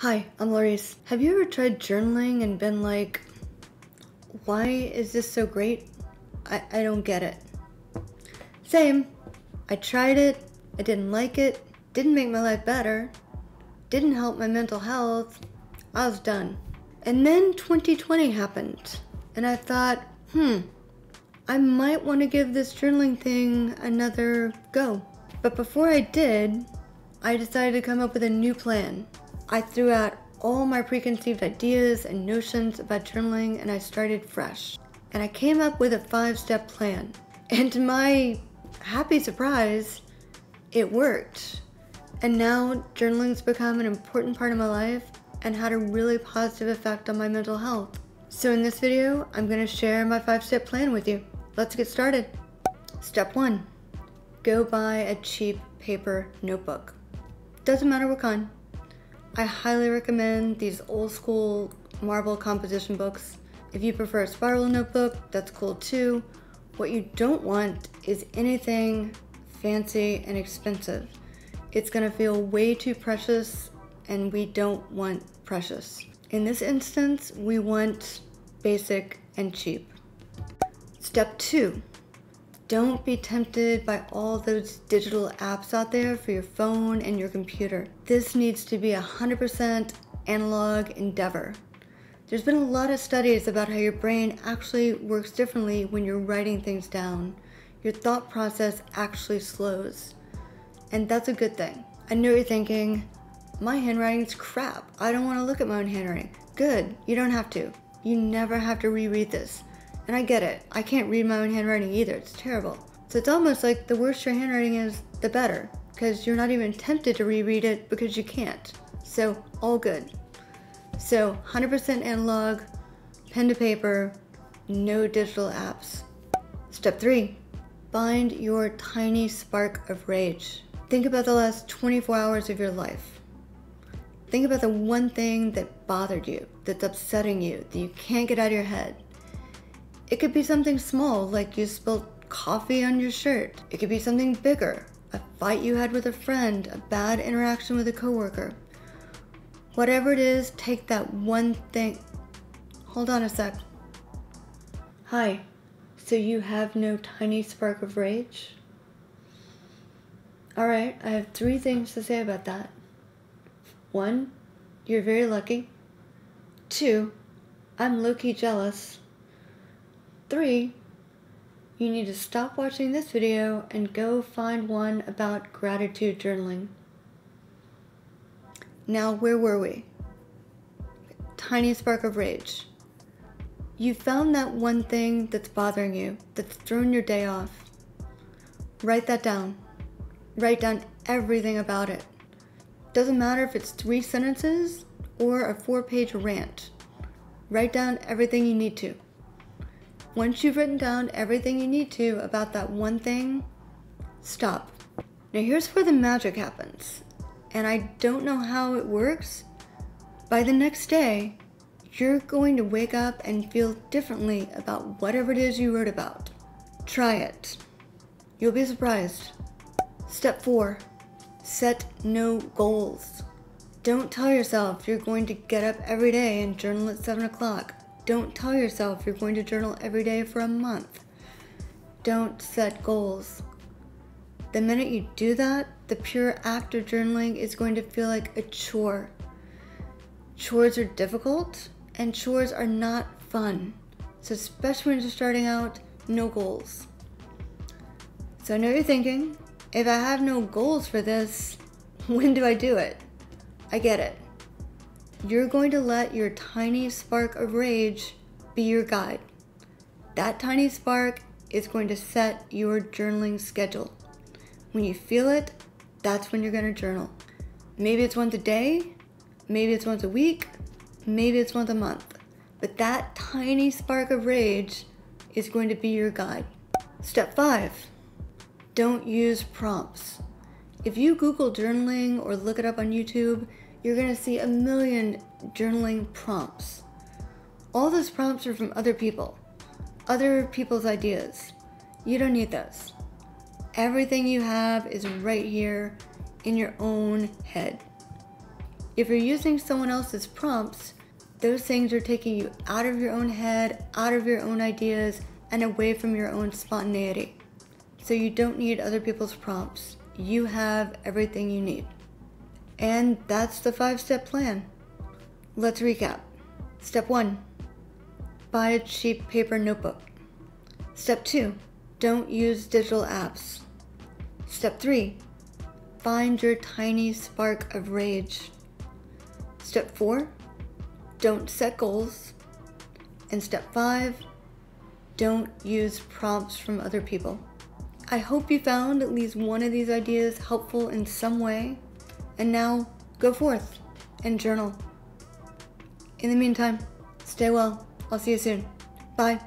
Hi, I'm Laurice. Have you ever tried journaling and been like, why is this so great? I, I don't get it. Same. I tried it, I didn't like it, didn't make my life better, didn't help my mental health. I was done. And then 2020 happened, and I thought, hmm, I might want to give this journaling thing another go. But before I did, I decided to come up with a new plan. I threw out all my preconceived ideas and notions about journaling and I started fresh. And I came up with a five step plan. And to my happy surprise, it worked. And now journaling's become an important part of my life and had a really positive effect on my mental health. So in this video, I'm gonna share my five step plan with you. Let's get started. Step one, go buy a cheap paper notebook. Doesn't matter what kind. I highly recommend these old school marble composition books. If you prefer a spiral notebook, that's cool too. What you don't want is anything fancy and expensive. It's gonna feel way too precious and we don't want precious. In this instance, we want basic and cheap. Step two, don't be tempted by all those digital apps out there for your phone and your computer. This needs to be a 100% analog endeavor. There's been a lot of studies about how your brain actually works differently when you're writing things down. Your thought process actually slows. And that's a good thing. I know you're thinking, my handwriting's crap. I don't want to look at my own handwriting. Good, you don't have to. You never have to reread this. And I get it. I can't read my own handwriting either. It's terrible. So it's almost like the worse your handwriting is, the better. Because you're not even tempted to reread it because you can't. So, all good. So, 100% analog, pen to paper, no digital apps. Step three, find your tiny spark of rage. Think about the last 24 hours of your life. Think about the one thing that bothered you, that's upsetting you, that you can't get out of your head. It could be something small, like you spilled coffee on your shirt. It could be something bigger, a fight you had with a friend, a bad interaction with a coworker. Whatever it is, take that one thing. Hold on a sec. Hi, so you have no tiny spark of rage? Alright, I have three things to say about that. One, you're very lucky. Two, I'm low jealous. Three, you need to stop watching this video and go find one about gratitude journaling. Now, where were we? Tiny spark of rage. You found that one thing that's bothering you, that's thrown your day off. Write that down. Write down everything about it. Doesn't matter if it's three sentences or a four page rant. Write down everything you need to. Once you've written down everything you need to about that one thing, stop. Now, here's where the magic happens. And I don't know how it works. By the next day, you're going to wake up and feel differently about whatever it is you wrote about. Try it. You'll be surprised. Step four set no goals. Don't tell yourself you're going to get up every day and journal at 7 o'clock. Don't tell yourself you're going to journal every day for a month. Don't set goals. The minute you do that, the pure act of journaling is going to feel like a chore. Chores are difficult and chores are not fun. So, especially when you're starting out, no goals. So, I know you're thinking, if I have no goals for this, when do I do it? I get it you're going to let your tiny spark of rage be your guide. That tiny spark is going to set your journaling schedule. When you feel it, that's when you're going to journal. Maybe it's once a day, maybe it's once a week, maybe it's once a month. But that tiny spark of rage is going to be your guide. Step five, don't use prompts. If you Google journaling or look it up on YouTube, you're going to see a million journaling prompts. All those prompts are from other people, other people's ideas. You don't need those. Everything you have is right here in your own head. If you're using someone else's prompts, those things are taking you out of your own head, out of your own ideas, and away from your own spontaneity. So you don't need other people's prompts. You have everything you need. And that's the five step plan. Let's recap. Step one buy a cheap paper notebook. Step two don't use digital apps. Step three find your tiny spark of rage. Step four don't set goals. And step five don't use prompts from other people. I hope you found at least one of these ideas helpful in some way. And now, go forth and journal. In the meantime, stay well. I'll see you soon. Bye.